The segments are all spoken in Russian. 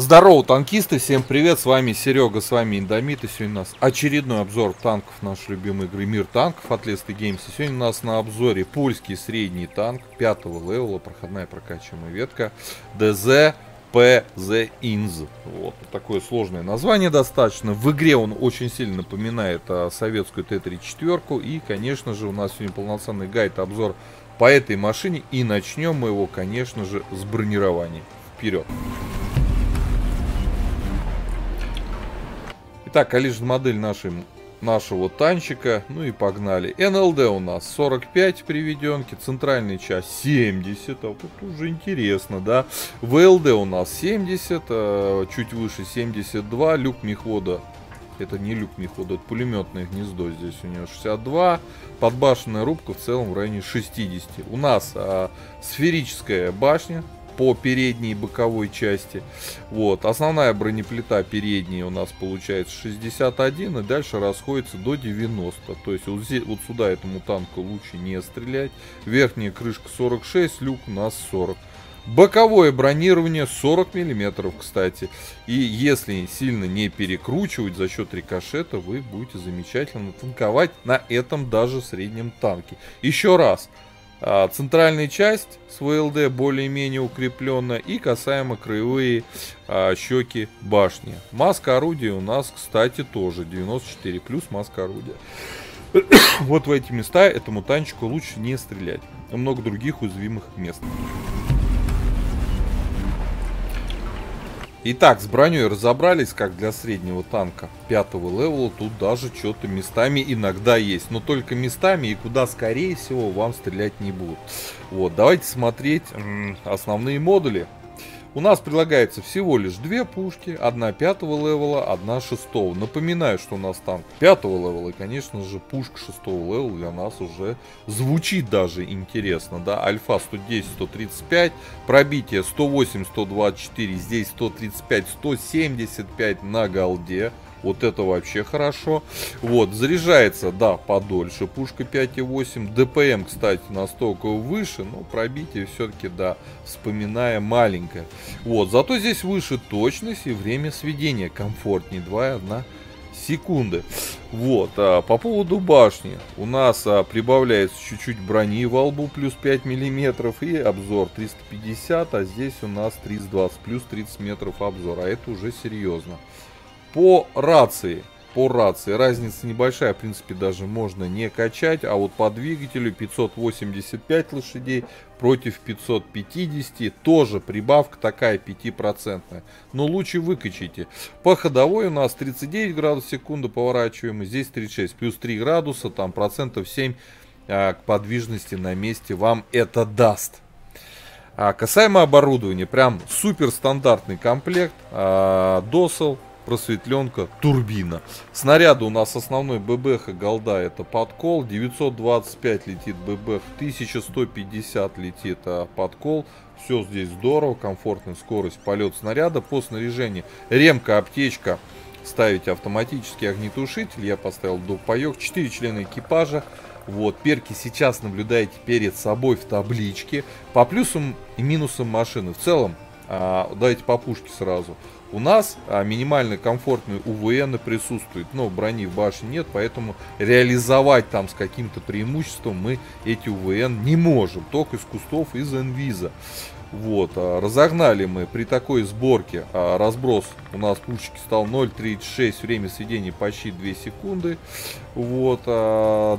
Здорово, танкисты, всем привет, с вами Серега, с вами Индомит, и сегодня у нас очередной обзор танков нашей любимой игры Мир танков от Лесты Games. Сегодня у нас на обзоре польский средний танк пятого левела, проходная прокачиваемая ветка DS PZInż. Вот такое сложное название достаточно. В игре он очень сильно напоминает а, советскую Т-34. И, конечно же, у нас сегодня полноценный гайд, обзор по этой машине. И начнем мы его, конечно же, с бронирования. Вперед! Итак, количество модель нашей, нашего танчика. Ну и погнали. НЛД у нас 45 приведенки. Центральная часть 70. А вот уже интересно, да. ВЛД у нас 70. А, чуть выше 72. Люк мехвода это не люк мехвода, это пулеметное гнездо. Здесь у него 62. Подбашенная рубка в целом в районе 60. У нас а, сферическая башня по передней и боковой части. Вот. Основная бронеплита передняя у нас получается 61 и дальше расходится до 90. То есть вот, здесь, вот сюда этому танку лучше не стрелять. Верхняя крышка 46, люк у нас 40. Боковое бронирование 40 миллиметров, кстати. И если сильно не перекручивать за счет рикошета, вы будете замечательно танковать на этом даже среднем танке. Еще раз. А, центральная часть с ВЛД более-менее укрепленная и касаемо краевые а, щеки башни. Маска орудия у нас, кстати, тоже 94 плюс маска орудия. вот в эти места этому танчику лучше не стрелять. Много других уязвимых мест. Итак, с броней разобрались, как для среднего танка пятого левела. Тут даже что-то местами иногда есть. Но только местами и куда, скорее всего, вам стрелять не будут. Вот, давайте смотреть основные модули. У нас предлагается всего лишь две пушки, одна пятого левела, одна шестого. Напоминаю, что у нас танк пятого левела, и, конечно же, пушка шестого левела для нас уже звучит даже интересно, да. Альфа 110-135, пробитие 108-124, здесь 135-175 на голде. Вот это вообще хорошо. Вот, заряжается, да, подольше. Пушка 5.8. ДПМ, кстати, настолько выше, но пробитие все-таки, да, вспоминая маленькое. Вот, зато здесь выше точность и время сведения комфортнее. 2,1 секунды. Вот, а, по поводу башни. У нас а, прибавляется чуть-чуть брони во лбу, плюс 5 миллиметров, и обзор 350, а здесь у нас 320, плюс 30 метров обзор, а это уже серьезно. По рации. По рации. Разница небольшая, в принципе, даже можно не качать. А вот по двигателю 585 лошадей против 550. Тоже прибавка такая 5%. Но лучше выкачайте. По ходовой у нас 39 градусов в секунду поворачиваем. Здесь 36. Плюс 3 градуса. Там процентов 7 а, к подвижности на месте вам это даст. А касаемо оборудования, прям супер стандартный комплект. А, досел, просветленка, турбина. Снаряды у нас основной ББХ голда это подкол, 925 летит ББХ, 1150 летит а, подкол. Все здесь здорово, комфортная скорость полет снаряда. По снаряжению ремка, аптечка, ставить автоматический огнетушитель. Я поставил допаек, 4 члена экипажа. Вот, перки сейчас наблюдаете перед собой в табличке. По плюсам и минусам машины. В целом, а, давайте по пушке сразу. У нас а, минимально комфортный УВН присутствует, но брони в башне нет, поэтому реализовать там с каким-то преимуществом мы эти УВН не можем, только из кустов, из инвиза. Вот, а, разогнали мы при такой сборке, а, разброс у нас пушечки стал 0.36, время сведения почти 2 секунды. Вот,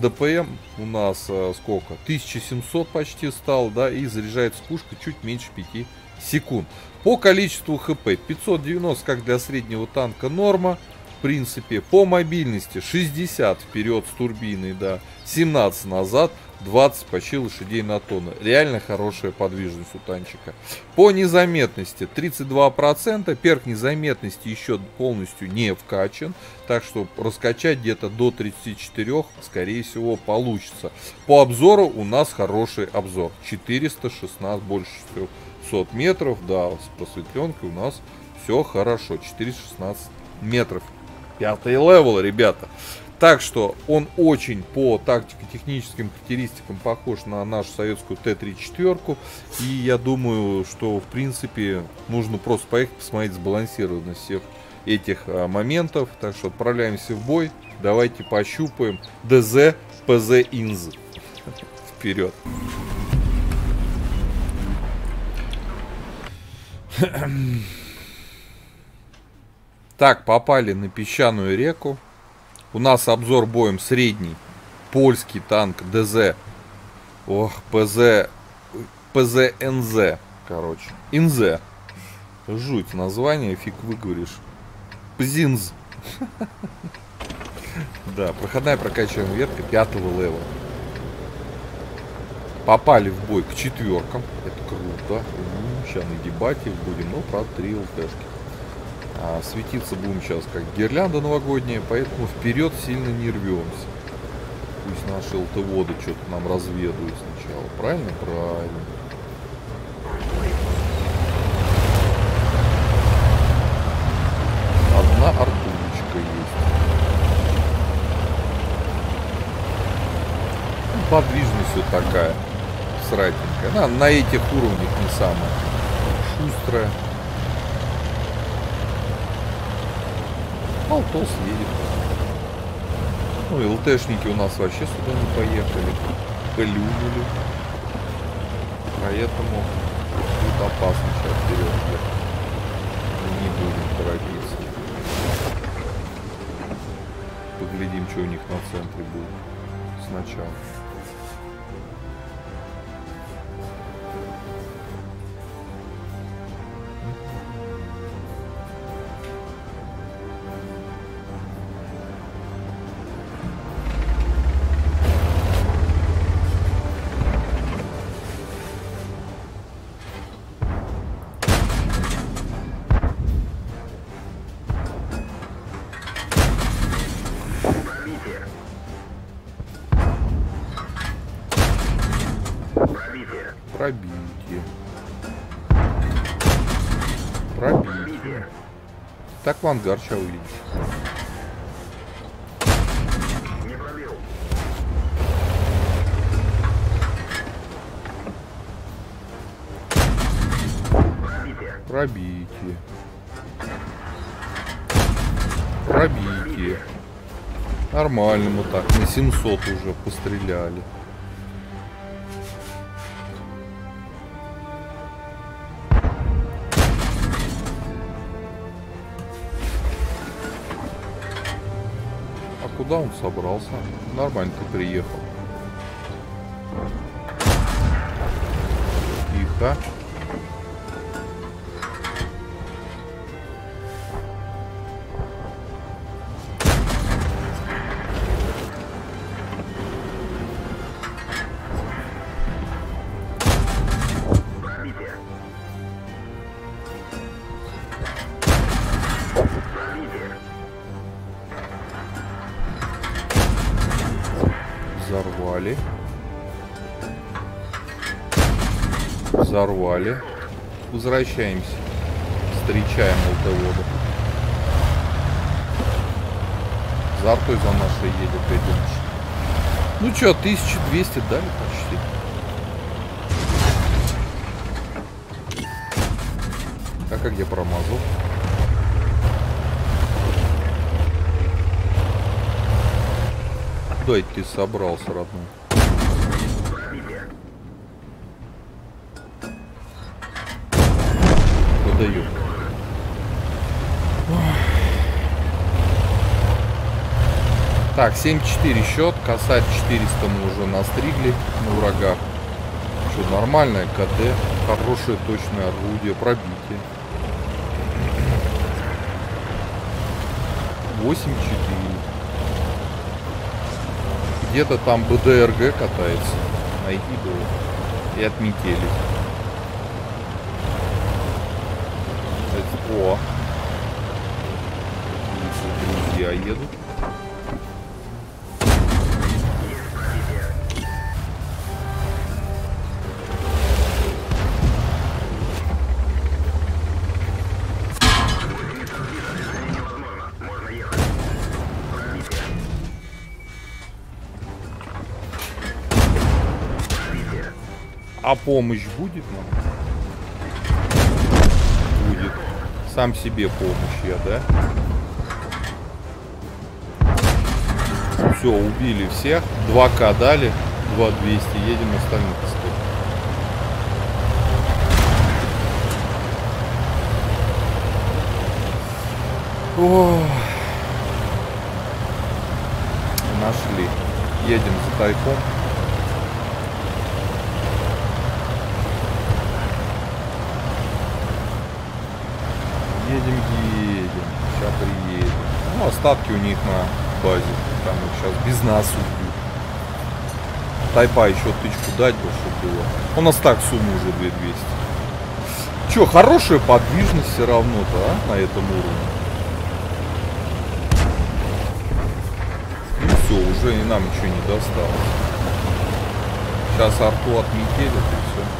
ДПМ у нас сколько? 1700 почти стал, да, и заряжается пушка чуть меньше 5 секунд. По количеству хп 590 как для среднего танка норма. В принципе, по мобильности 60 вперед с турбиной, да, 17 назад, 20 почти лошадей на тонну. Реально хорошая подвижность у танчика. По незаметности 32%. Перк незаметности еще полностью не вкачан. Так что раскачать где-то до 34, скорее всего, получится. По обзору у нас хороший обзор. 416 больше 500 метров, да, с просветленкой у нас все хорошо, 416 метров. Пятый левел, ребята. Так что он очень по тактико-техническим характеристикам похож на нашу советскую Т-34. И я думаю, что в принципе нужно просто поехать посмотреть сбалансированность всех этих а, моментов. Так что отправляемся в бой. Давайте пощупаем ДЗ ПЗ Инз. Вперед. Так, попали на песчаную реку. У нас обзор боем средний. Польский танк ДЗ. Ох, ПЗ... ПЗНЗ, короче. Инзе. Жуть название, фиг выговоришь. Пзинз. Да, проходная прокачиваемая ветка пятого левела. Попали в бой к четверкам. Это круто. Сейчас нагибать их будем. Ну, правда, три ЛТшки. А светиться будем сейчас как гирлянда новогодняя, поэтому вперед сильно не рвемся. Пусть наши ЛТ-воды что-то нам разведают сначала. Правильно? Правильно. Одна артулечка есть. Ну, подвижность вот такая. Сратенькая. На, этих уровнях не самая шустрая. Полтос едет. Ну и ЛТшники у нас вообще сюда не поехали. Плюнули. Поэтому тут опасно сейчас вперед. Не будем торопиться. Поглядим, что у них на центре будет сначала. Пробитие. Так в ангар сейчас увидишь. Пробитие. Пробитие. Нормально мы так, на 700 уже постреляли. Куда он собрался? Нормально ты приехал. Тихо. Взорвали. Возвращаемся. Встречаем ЛТ-воду. За артой за нашей едет, я Ну что, 1200 дали почти. А как я промазал? Куда ты собрался, родной? Подаю. Так, 7-4 счет. Косарь 400 мы уже настригли на врагах. Что, нормальное КД. Хорошее точное орудие. Пробитие. 8-4 где-то там БДРГ катается. Найди бы. И отметили. О! Я а еду. А помощь будет нам? Сам себе помощь я, да? Все, убили всех. 2К дали. 2200. Едем остальных искать. Ох. Нашли. Едем за тайком. Едем, едем. Сейчас приедем. Ну, остатки у них на базе. Там их сейчас без нас убьют. Тайпа еще тычку дать бы, чтобы было. У нас так сумма уже 2200. Че, хорошая подвижность все равно-то, а, на этом уровне. Ну все, уже и нам ничего не досталось. Сейчас арту отметелят и все.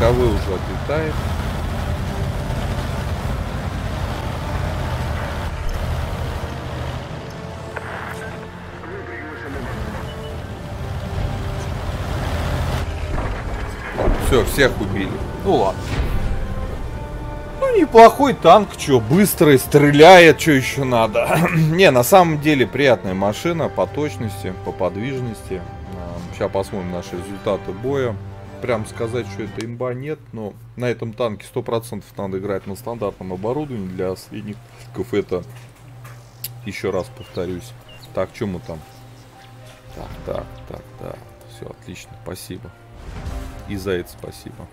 Айкавы уже отлетает. Все, всех убили. Ну ладно. Ну, неплохой танк, что, быстрый, стреляет, что еще надо. Не, на самом деле приятная машина по точности, по подвижности. Сейчас посмотрим наши результаты боя прям сказать, что это имба нет, но на этом танке 100% надо играть на стандартном оборудовании для средников. Это, еще раз повторюсь. Так, что мы там? Так, так, так, так. Все, отлично, спасибо. И за это спасибо.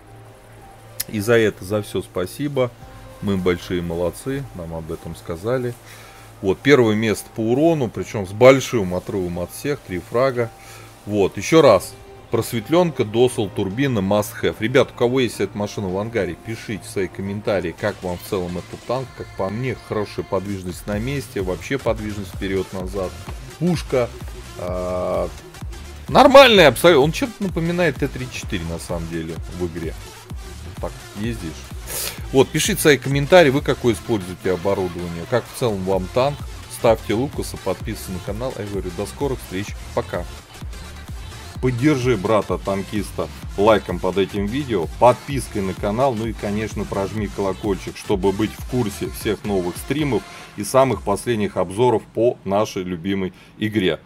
И за это, за все спасибо. Мы большие молодцы, нам об этом сказали. Вот, первое место по урону, причем с большим отрывом от всех, три фрага. Вот, еще раз, Просветленка, досол, турбина, must have. Ребят, у кого есть эта машина в ангаре, пишите свои комментарии, как вам в целом этот танк. Как по мне, хорошая подвижность на месте, вообще подвижность вперед-назад. Пушка. Э нормальная абсолютно. Он чем-то напоминает Т-34 на самом деле в игре. Так, ездишь. Вот, пишите свои комментарии, вы какое используете оборудование, как в целом вам танк. Ставьте лукаса, подписывайтесь на канал. Я говорю, до скорых встреч. Пока. Поддержи брата-танкиста лайком под этим видео, подпиской на канал, ну и конечно прожми колокольчик, чтобы быть в курсе всех новых стримов и самых последних обзоров по нашей любимой игре.